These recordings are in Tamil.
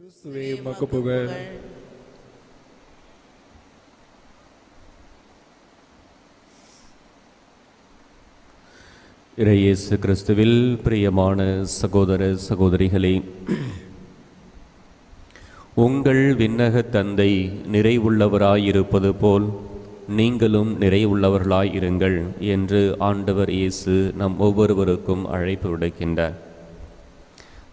கிறிஸ்துவே உமக்கு புகழ் இறையேசு கிறிஸ்துவில் பிரியமான சகோதர சகோதரிகளே உங்கள் விண்ணக தந்தை நிறைவுள்ளவராயிருப்பது போல் நீங்களும் நிறைவுள்ளவர்களாயிருங்கள் என்று ஆண்டவர் இயேசு நம் ஒவ்வொருவருக்கும் அழைப்பு விடுக்கின்றார்.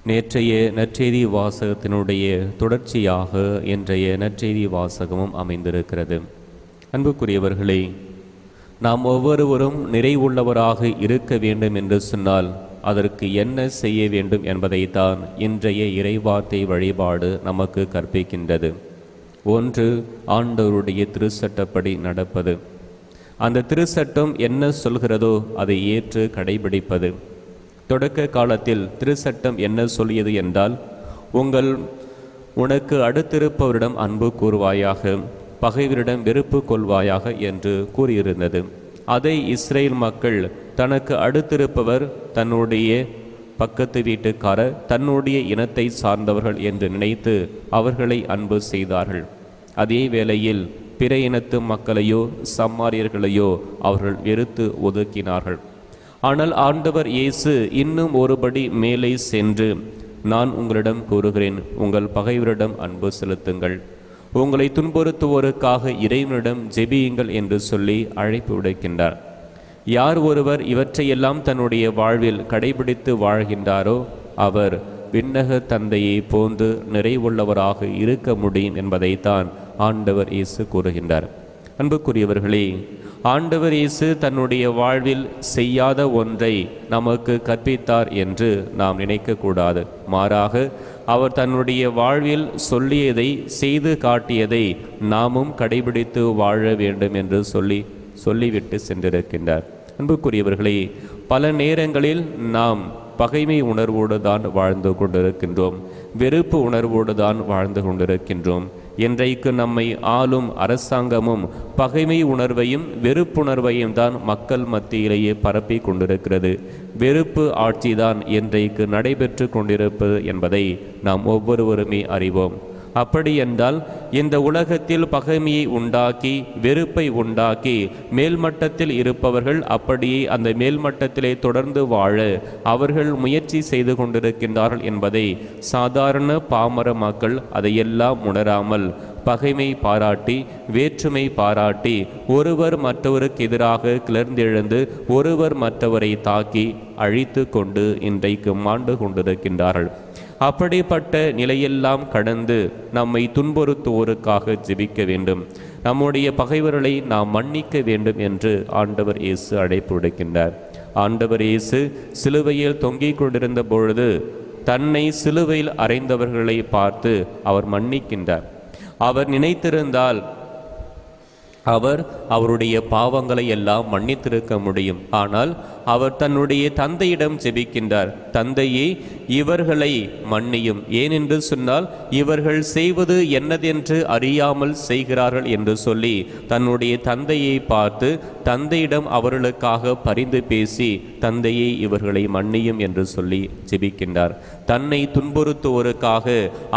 நேற்றைய நற்செய்தி வாசகத்தினுடைய தொடர்ச்சியாக இன்றைய நற்செய்தி வாசகமும் அமைந்திருக்கிறது. அன்புக்குரியவர்களே நாம் ஒவ்வொருவரும் நிறைவுள்ளவராக இருக்க வேண்டும் என்று சொன்னால் அதற்கு என்ன செய்ய வேண்டும் என்பதைத்தான் இன்றைய இறைவார்த்தை வழிபாடு நமக்கு கற்பிக்கின்றது. ஒன்று ஆண்டவருடைய திருச்சட்டப்படி நடப்பது. அந்த திருச்சட்டம் என்ன சொல்கிறதோ அதை ஏற்று கடைபிடிப்பது. தொடக்க காலத்தில் திருச்சட்டம் என்ன சொல்லியது என்றால் உங்கள் உனக்கு அடுத்திருப்பவரிடம் அன்பு கூறுவாயாக பகைவரிடம் வெறுப்பு கொள்வாயாக என்று கூறியிருந்தது. அதை இஸ்ரேல் மக்கள் தனக்கு அடுத்திருப்பவர் தன்னுடைய பக்கத்து வீட்டுக்காரர் தன்னுடைய இனத்தை சார்ந்தவர்கள் என்று நினைத்து அவர்களை அன்பு செய்தார்கள். அதே வேளையில் பிற இனத்து மக்களையோ சம்மாரியர்களையோ அவர்கள் வெறுத்து ஒதுக்கினார்கள். ஆனால் ஆண்டவர் இயேசு இன்னும் ஒருபடி மேலே சென்று நான் உங்களிடம் கூறுகிறேன் உங்கள் பகைவரிடம் அன்பு செலுத்துங்கள். உங்களை துன்புறுத்துவோருக்காக இறைவனிடம் ஜெபியுங்கள் என்று சொல்லி அழைப்பு விடுக்கின்றார். யார் ஒருவர் இவற்றையெல்லாம் தன்னுடைய வாழ்வில் கடைபிடித்து வாழ்கின்றாரோ அவர் விண்ணக தந்தையை போந்து நிறைவுள்ளவராக இருக்க முடியும் என்பதைத்தான் ஆண்டவர் இயேசு கூறுகின்றார். அன்புக்குரியவர்களே ஆண்டவர் இயேசு தன்னுடைய வாழ்வில் செய்யாத ஒன்றை நமக்கு கற்பித்தார் என்று நாம் நினைக்கக்கூடாது. மாறாக அவர் தன்னுடைய வாழ்வில் சொல்லியதை செய்து காட்டியதை நாமும் கடைபிடித்து வாழ வேண்டும் என்று சொல்லி சொல்லிவிட்டு சென்றிருக்கின்றார். அன்புக்குரியவர்களே பல நேரங்களில் நாம் பகைமை உணர்வோடு தான் வாழ்ந்து கொண்டிருக்கின்றோம் வெறுப்பு உணர்வோடு தான் வாழ்ந்து கொண்டிருக்கின்றோம். இன்றைக்கு நம்மை ஆளும் அரசாங்கமும் பகைமை உணர்வையும் வெறுப்புணர்வையும் தான் மக்கள் மத்தியிலேயே பரப்பி கொண்டிருக்கிறது. வெறுப்பு ஆட்சிதான் இன்றைக்கு நடைபெற்று கொண்டிருப்பது என்பதை நாம் ஒவ்வொருவருமே அறிவோம். அப்படி என்றால் இந்த உலகத்தில் பகைமையை உண்டாக்கி வெறுப்பை உண்டாக்கி மேல்மட்டத்தில் இருப்பவர்கள் அப்படியே அந்த மேல்மட்டத்திலே தொடர்ந்து வாழ அவர்கள் முயற்சி செய்து கொண்டிருக்கின்றார்கள் என்பதை சாதாரண பாமர மக்கள் அதையெல்லாம் உணராமல் பகைமை பாராட்டி வேற்றுமை பாராட்டி ஒருவர் மற்றவருக்கு எதிராக கிளர்ந்தெழுந்து ஒருவர் மற்றவரை தாக்கி அழித்து கொண்டு இன்றைக்கு மாண்டு கொண்டிருக்கின்றார்கள். அப்படிப்பட்ட நிலையெல்லாம் கடந்து நம்மை துன்புறுத்துவோருக்காக ஜெபிக்க வேண்டும். நம்முடைய பகைவர்களை நாம் மன்னிக்க வேண்டும் என்று ஆண்டவர் இயேசு அழைப்பு விடுக்கின்றார். ஆண்டவர் இயேசு சிலுவையில் தொங்கிக் கொண்டிருந்த பொழுது தன்னை சிலுவையில் அறைந்தவர்களை பார்த்து அவர் மன்னிக்கின்றார். அவர் நினைத்திருந்தால் அவர் அவருடைய பாவங்களை எல்லாம் மன்னித்திருக்க முடியும். ஆனால் அவர் தன்னுடைய தந்தையிடம் ஜெபிக்கின்றார். தந்தையே இவர்களை மன்னியும். ஏனென்று சொன்னால் இவர்கள் செய்வது என்னதென்று அறியாமல் செய்கிறார்கள் என்று சொல்லி தன்னுடைய தந்தையை பார்த்து தந்தையிடம் அவர்களுக்காக பரிந்து பேசி தந்தையை இவர்களை மன்னியும் என்று சொல்லி ஜெபிக்கின்றார். தன்னை துன்புறுத்துவோருக்காக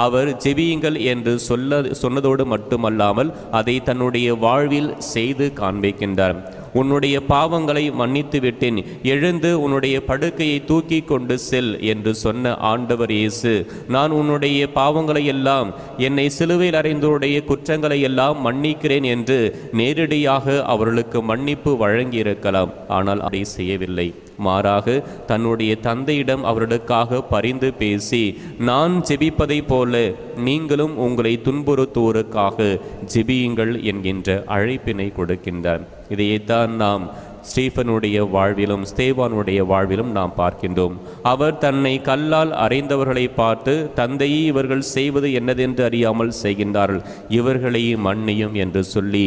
அவர் ஜெபியுங்கள் என்று சொல்ல சொன்னதோடு மட்டுமல்லாமல் அதை தன்னுடைய வாழ்வில் செய்து காண்பிக்கின்றார். உன்னுடைய பாவங்களை மன்னித்து விட்டேன் எழுந்து உன்னுடைய படுக்கையை தூக்கி கொண்டு செல் என்று சொன்ன ஆண்டவர் இயேசு நான் உன்னுடைய பாவங்களை எல்லாம் என்னை சிலுவையில் அறிந்தோருடைய குற்றங்களை எல்லாம் மன்னிக்கிறேன் என்று நேரடியாக அவர்களுக்கு மன்னிப்பு வழங்கியிருக்கலாம். ஆனால் அதை செய்யவில்லை. மாறாக தன்னுடைய தந்தையிடம் அவர்களுக்காக பரிந்து பேசி நான் ஜெபிப்பதைப் போல நீங்களும் உங்களை துன்புறுத்துவோருக்காக ஜெபியுங்கள் என்கின்ற அழைப்பினை கொடுக்கின்றார். இதையேத்தான் நாம் ஸ்டீஃபனுடைய வாழ்விலும் ஸ்தேவானுடைய வாழ்விலும் நாம் பார்க்கின்றோம். அவர் தன்னை கல்லால் அறைந்தவர்களை பார்த்து தந்தையை இவர்கள் செய்வது என்னதென்று அறியாமல் செய்கின்றார்கள். இவர்களையும் மன்னியும் என்று சொல்லி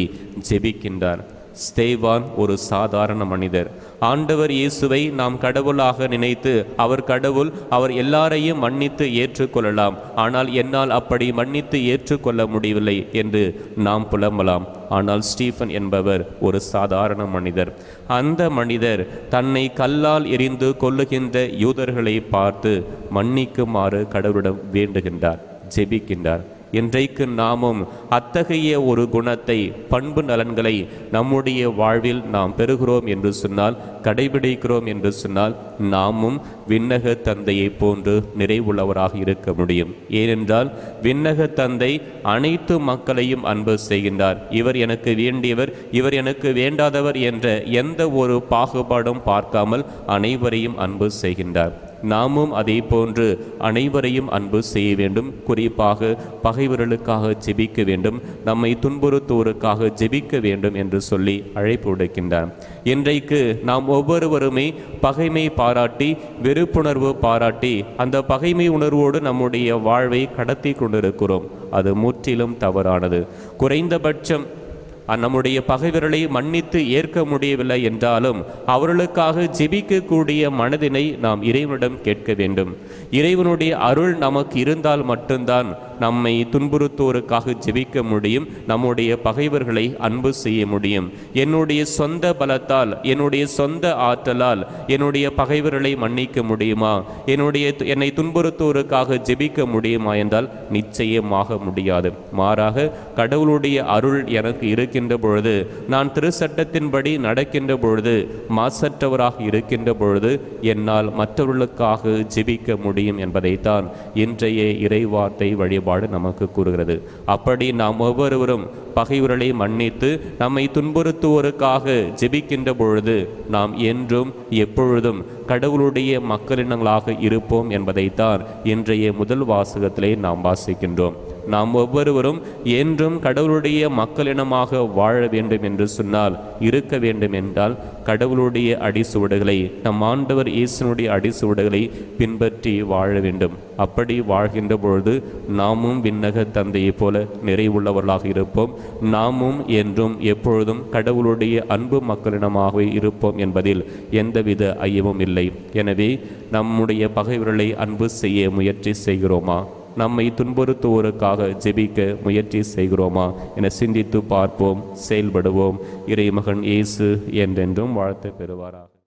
ஜெபிக்கின்றார். ஸ்தேவான் ஒரு சாதாரண மனிதர். ஆண்டவர் இயேசுவை நாம் கடவுளாக நினைத்து அவர் கடவுள் அவர் எல்லாரையும் மன்னித்து ஏற்றுக்கொள்ளலாம். ஆனால் என்னால் அப்படி மன்னித்து ஏற்றுக்கொள்ள முடியவில்லை என்று நாம் புலம்பலாம். ஆனால் ஸ்டீஃபன் என்பவர் ஒரு சாதாரண மனிதர். அந்த மனிதர் தன்னை கல்லால் எரிந்து கொல்லுகின்ற யூதர்களை பார்த்து மன்னிக்குமாறு கடவுளிடம் வேண்டுகின்றார் ஜெபிக்கின்றார். இன்றைக்கு நாமும் அத்தகைய ஒரு குணத்தை பண்பு நலன்களை நம்முடைய வாழ்வில் நாம் பெறுகிறோம் என்று சொன்னால் கடைபிடிக்கிறோம் என்று சொன்னால் நாமும் விண்ணக தந்தையை போன்று நிறைவுள்ளவராக இருக்க முடியும். ஏனென்றால் விண்ணக தந்தை அனைத்து மக்களையும் அன்பு செய்கின்றார். இவர் எனக்கு வேண்டியவர் இவர் எனக்கு வேண்டாதவர் என்ற எந்த ஒரு பாகுபாடும் பார்க்காமல் அனைவரையும் அன்பு செய்கின்றார். நாமும் அதே போன்று அனைவரையும் அன்பு செய்ய வேண்டும். குறிப்பாக பகைவர்களுக்காக ஜெபிக்க வேண்டும். நம்மை துன்புறுத்துவோருக்காக ஜெபிக்க வேண்டும் என்று சொல்லி அழைப்பு விடுக்கின்றார். இன்றைக்கு நாம் ஒவ்வொருவருமே பகைமை பாராட்டி வெறுப்புணர்வு பாராட்டி அந்த பகைமை உணர்வோடு நம்முடைய வாழ்வை கடத்தி கொண்டிருக்கிறோம். அது முற்றிலும் தவறானது. குறைந்தபட்சம் நம்முடைய பகைவர்களை மன்னித்து ஏற்க முடியவில்லை என்றாலும் அவர்களுக்காக ஜெபிக்கக்கூடிய மனதினை நாம் இறைவனிடம் கேட்க வேண்டும். இறைவனுடைய அருள் நமக்கு இருந்தால் மட்டும்தான் நம்மை துன்புறுத்தோருக்காக ஜெபிக்க முடியும் நம்முடைய பகைவர்களை அன்பு செய்ய முடியும். என்னுடைய சொந்த பலத்தால் என்னுடைய சொந்த ஆற்றலால் என்னுடைய பகைவர்களை மன்னிக்க முடியுமா? என்னுடைய என்னை துன்புறுத்தோருக்காக ஜெபிக்க முடியுமா என்றால் நிச்சயமாக முடியாது. மாறாக கடவுளுடைய அருள் எனக்கு இருக்கின்ற பொழுது நான் திருச்சட்டத்தின்படி நடக்கின்ற பொழுது மாசற்றவராக இருக்கின்ற பொழுது என்னால் மற்றவர்களுக்காக ஜெபிக்க முடியும் என்பதைத்தான் இன்றைய இறைவார்த்தை வழி வழிபாடு நமக்கு கூறுகிறது. அப்படி நாம் ஒவ்வொருவரும் பகைவர்களை மன்னித்து நம்மை துன்புறுத்துவோருக்காக ஜெபிக்கின்ற பொழுது நாம் என்றும் எப்பொழுதும் கடவுளுடைய மக்களினங்களாக இருப்போம் என்பதைத்தான் இன்றைய முதல் வாசகத்திலே நாம் வாசிக்கின்றோம். நாம் ஒவ்வொருவரும் என்றும் கடவுளுடைய மக்களினமாக வாழ வேண்டும் என்று சொன்னால் இருக்க வேண்டும் என்றால் கடவுளுடைய அடிசுவடுகளை நம் ஆண்டவர் இயேசுனுடைய அடிசுவடுகளை பின்பற்றி வாழ வேண்டும். அப்படி வாழ்கின்ற பொழுது நாமும் விண்ணக தந்தையைப் போல நிறைவுள்ளவர்களாக இருப்போம். நாமும் என்றும் எப்பொழுதும் கடவுளுடைய அன்பு மக்களிடமாகவே இருப்போம் என்பதில் எந்தவித ஐயமும் இல்லை. எனவே நம்முடைய பகைவர்களை அன்பு செய்ய முயற்சி செய்கிறோமா? நம்மை துன்புறுத்துவோருக்காக ஜெபிக்க முயற்சி செய்கிறோமா? என சிந்தித்து பார்ப்போம் செயல்படுவோம். இறைமகன் இயேசு என்றென்றும் வாழ்த்து பெறுவாரா